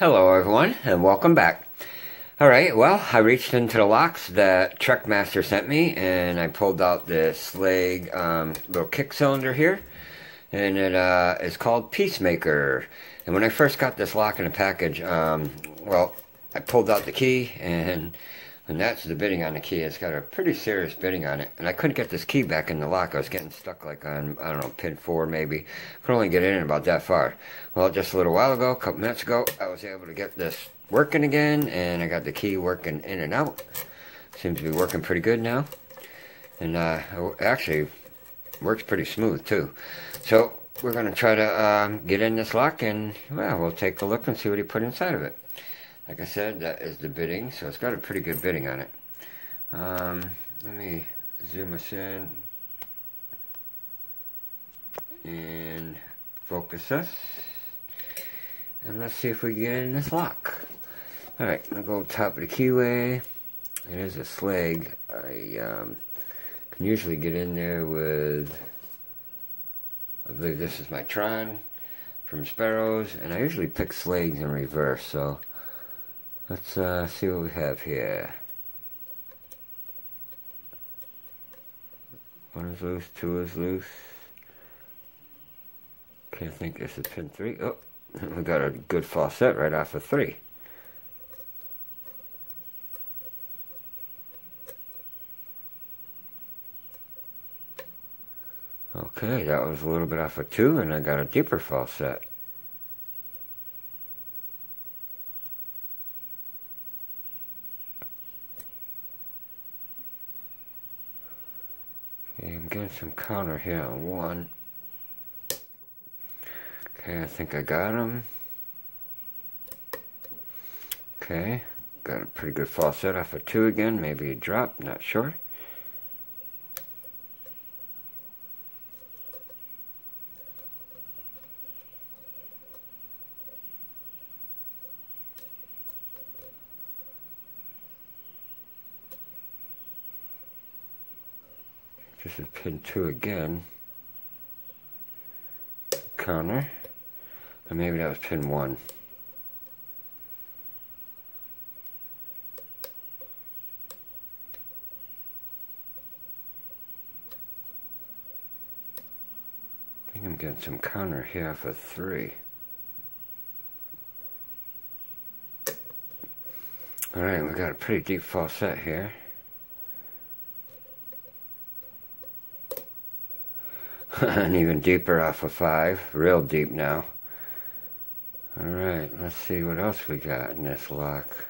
Hello, everyone, and welcome back. All right, well, I reached into the locks that Trekmaster sent me, and I pulled out this Schlage um, little KIK cylinder here, and it uh, is called Peacemaker. And when I first got this lock in the package, um, well, I pulled out the key, and and that's the bitting on the key. It's got a pretty serious bitting on it. And I couldn't get this key back in the lock. I was getting stuck like on, I don't know, pin four maybe. Could only get in about that far. Well, just a little while ago, a couple minutes ago, I was able to get this working again. And I got the key working in and out. Seems to be working pretty good now. And uh, actually works pretty smooth too. So we're going to try to um, get in this lock and, well, we'll take a look and see what he put inside of it. Like I said, that is the bitting, so it's got a pretty good bitting on it. Um, let me zoom us in and focus us. And let's see if we get in this lock. Alright, to go top of the keyway. It is a Schlage. I um, can usually get in there with, I believe this is my Tron from Sparrows. And I usually pick Schlages in reverse, so Let's uh, see what we have here. One is loose, two is loose. Can't think this is pin three. Oh, we got a good false set right off of three. Okay, that was a little bit off of two, and I got a deeper false set. Some counter here on one. Okay, I think I got him. Okay, got a pretty good false set off of two again. Maybe a drop, not sure. This is pin 2 again. Counter. And maybe that was pin 1. I think I'm getting some counter here for 3. Alright, we got a pretty deep false set here. and even deeper off of five, real deep now. Alright, let's see what else we got in this lock.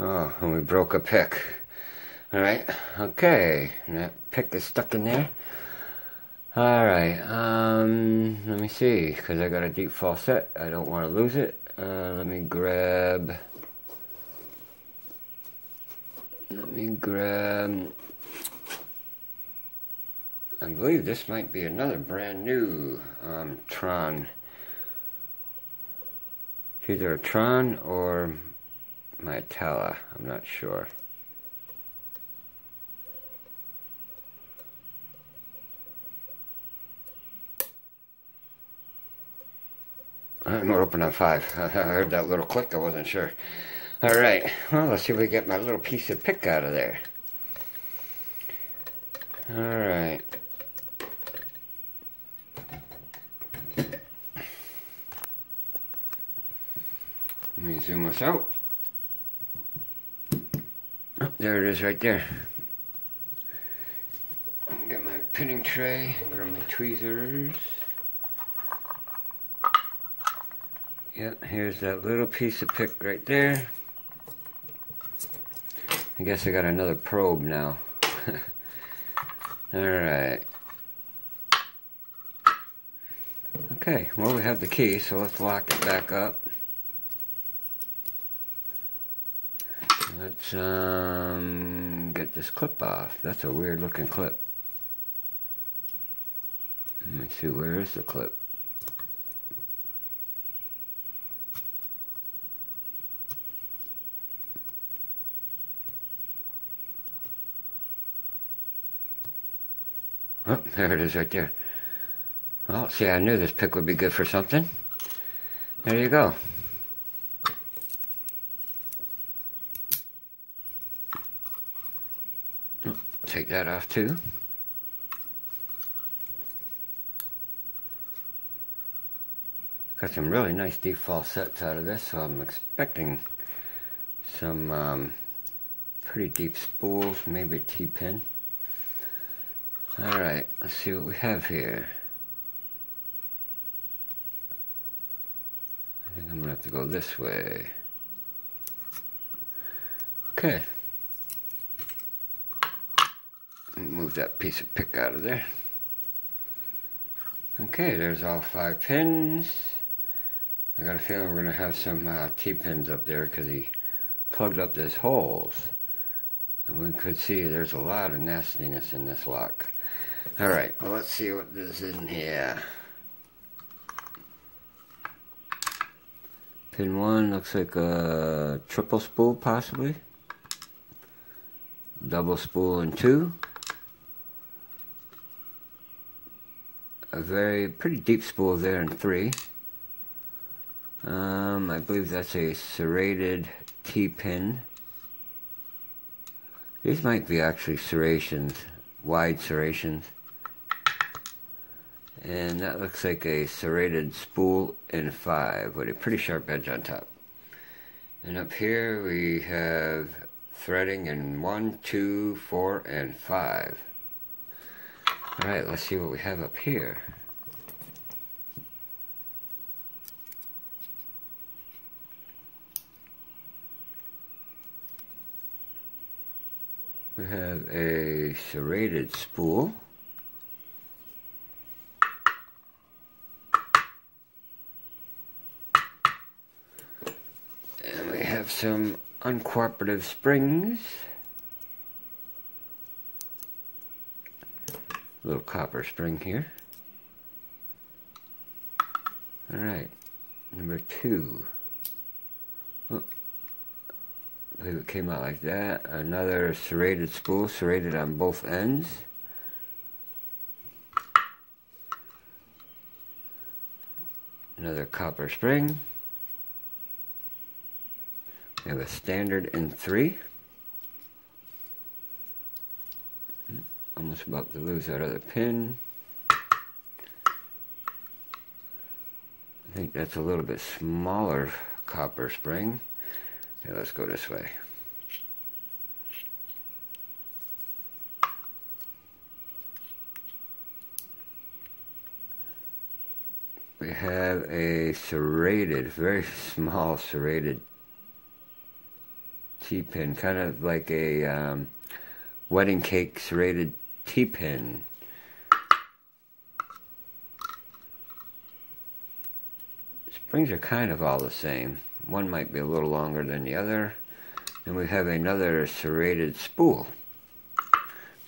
Oh, and we broke a pick. Alright, okay, and that pick is stuck in there. Alright, um, let me see, because I got a deep false set, I don't want to lose it. Uh, let me grab let I believe this might be another brand new um, Tron. It's either a Tron or my Tala, I'm not sure. I'm open on five. I heard that little click, I wasn't sure. Alright, well, let's see if we get my little piece of pick out of there. Alright. Let me zoom this out. Oh, there it is right there. Get my pinning tray, grab my tweezers. Yep, here's that little piece of pick right there. I guess I got another probe now. Alright. Okay, well we have the key, so let's lock it back up. Let's um, get this clip off. That's a weird looking clip. Let me see, where is the clip? Oh, there it is right there. Well, see, I knew this pick would be good for something. There you go. Take that off too. Got some really nice deep false sets out of this, so I'm expecting some um, pretty deep spools, maybe a T-pin. Alright, let's see what we have here. I think I'm going to have to go this way. Okay. Move that piece of pick out of there. Okay, there's all five pins. I got a feeling we're going to have some uh, T-pins up there because he plugged up those holes. And we could see there's a lot of nastiness in this lock. Alright, well let's see what is in here. Pin 1 looks like a triple spool possibly. Double spool in 2. A very pretty deep spool there in 3. Um, I believe that's a serrated T-pin. These might be actually serrations, wide serrations. And that looks like a serrated spool in 5 with a pretty sharp edge on top. And up here we have threading in one, two, four, and 5. Alright, let's see what we have up here. We have a serrated spool. And we have some uncooperative springs. Little copper spring here. Alright, number two. Oh, I believe it came out like that. Another serrated spool, serrated on both ends. Another copper spring. Have a standard in three. Almost about to lose that other pin. I think that's a little bit smaller copper spring. Okay, let's go this way. We have a serrated, very small serrated T-pin, kind of like a um, wedding cake serrated T-pin. Springs are kind of all the same. One might be a little longer than the other. And we have another serrated spool.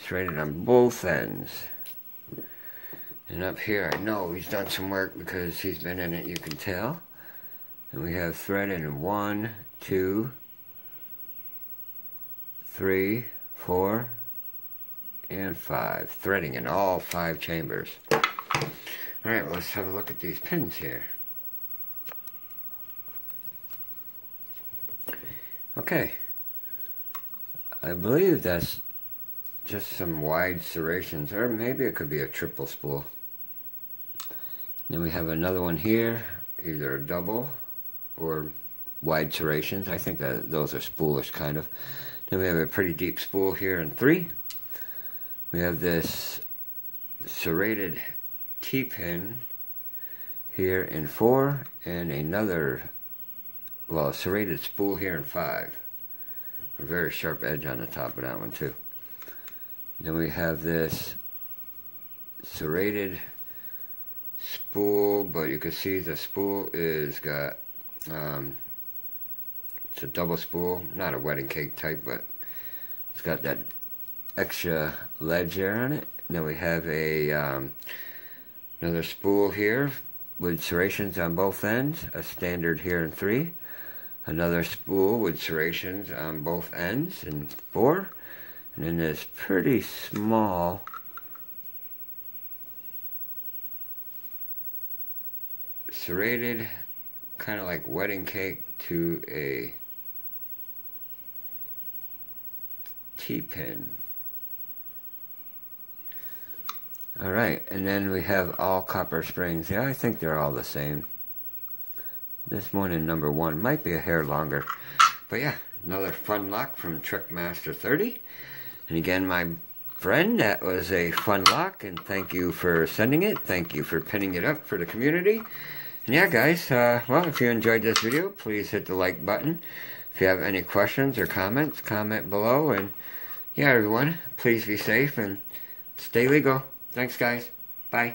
Serrated on both ends. And up here, I know he's done some work because he's been in it, you can tell. And we have threaded in one, two, three, four, and five. Threading in all five chambers. Alright, well, let's have a look at these pins here. Okay. I believe that's just some wide serrations, or maybe it could be a triple spool. Then we have another one here, either a double or wide serrations. I think that those are spoolish, kind of. Then we have a pretty deep spool here in three. We have this serrated T-pin here in four, and another well, serrated spool here in five. A very sharp edge on the top of that one too. Then we have this serrated spool, but you can see the spool is got, um, it's a double spool, not a wedding cake type, but it's got that extra ledge there on it. And then we have a um, another spool here with serrations on both ends, a standard here in three, another spool with serrations on both ends in four, and then this pretty small serrated, kind of like wedding cake to a T-pin. Alright, and then we have all copper springs. Yeah, I think they're all the same. This one in number one might be a hair longer. But yeah, another fun lock from Trekmaster 30. And again, my friend, that was a fun lock, and thank you for sending it. Thank you for pinning it up for the community. And yeah, guys, uh, well, if you enjoyed this video, please hit the like button. If you have any questions or comments, comment below. And yeah, everyone, please be safe and stay legal. Thanks, guys. Bye.